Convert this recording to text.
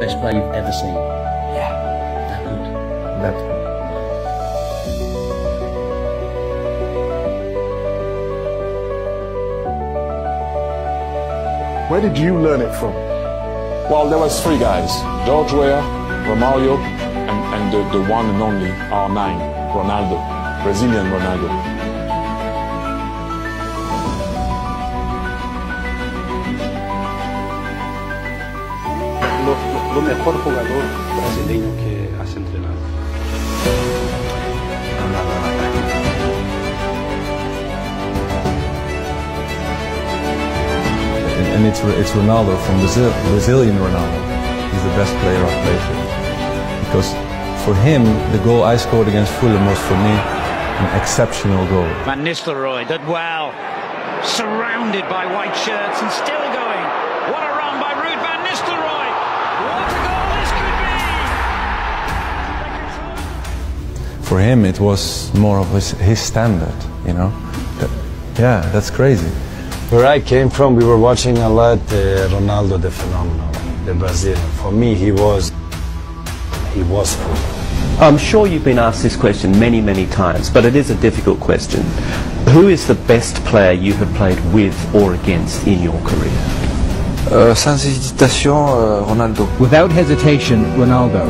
best player you've ever seen? Yeah. That good. That. Where did you learn it from? Well, there was three guys: George Weah, Romario, and, and the, the one and only R9, Ronaldo, Brazilian Ronaldo. Lo, lo- lo mejor jugador brasileño que has entrenado. and, and it's it's Ronaldo from Brazil, Brazilian Ronaldo. He's the best player I've played with. Because for him, the goal I scored against Fulham was for me an exceptional goal. Van Nistelrooy did well, surrounded by white shirts and still going. For him, it was more of his, his standard, you know. That- yeah, that's crazy. Where I came from, we were watching a lot uh, Ronaldo the phenomenal, the Brazilian. For me, he was, he was football. I'm sure you've been asked this question many, many times, but it is a difficult question. Who is the best player you have played with or against in your career? Euh, sans hésitation, euh, Ronaldo. Without hesitation, Ronaldo.